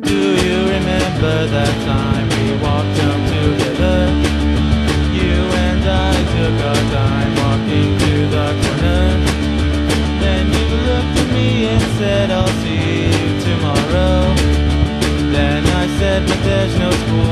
Do you remember that time we walked home together? You and I took our time walking to the corner. Then you looked at me and said, I'll see you tomorrow. Then I said, but there's no school,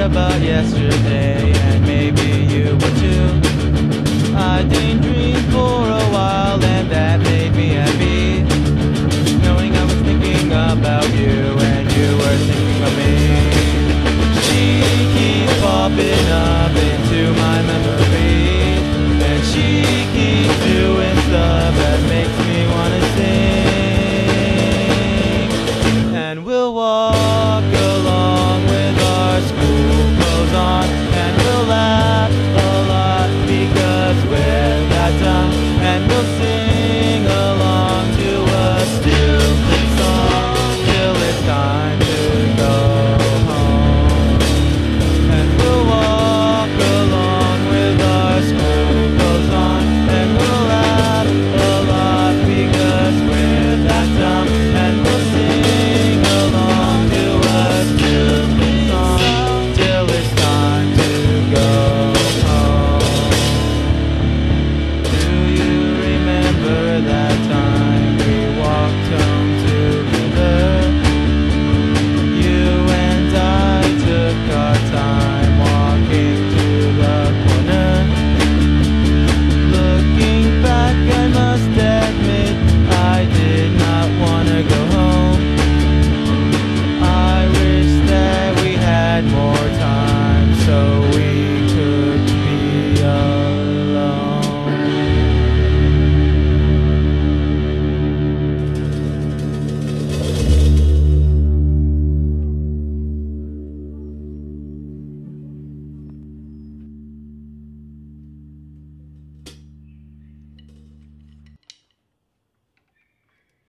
about yesterday